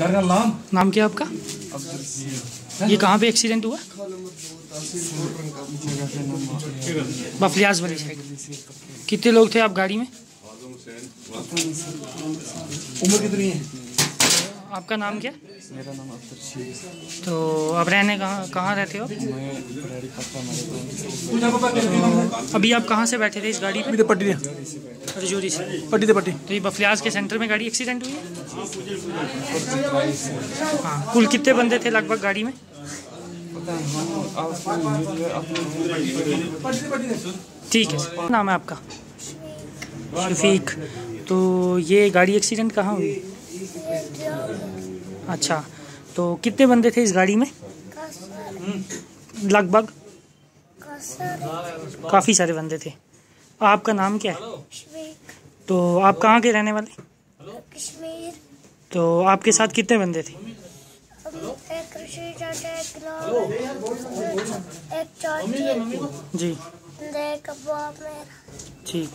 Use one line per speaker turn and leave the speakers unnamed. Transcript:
घर का नाम?
नाम क्या आपका? ये कहाँ पे एक्सीडेंट हुआ? बफलियाज वाली साइड कितने लोग थे आप गाड़ी में?
उम्र कितनी है?
आपका नाम क्या?
मेरा नाम अख्तर शेख
तो अब रहने कहाँ कहाँ रहते हो
मैं
अभी आप कहाँ से बैठे थे इस गाड़ी पे?
पट्टी
रजौरी से।
पट्टी दे पट्टी
तो ये बफलियाज के सेंटर में गाड़ी एक्सीडेंट हुई है? हाँ। कुल कितने बंदे थे लगभग गाड़ी में? ठीक है नाम है आपका? शफीक। तो ये गाड़ी एक्सीडेंट कहाँ हुई? अच्छा। तो कितने बंदे थे इस गाड़ी में? लगभग? काफ़ी सारे बंदे थे। आपका नाम क्या है? तो आप कहाँ के रहने वाले?
कश्मीर
तो आपके साथ कितने बंदे थे?
एक एक एक
जी। ठीक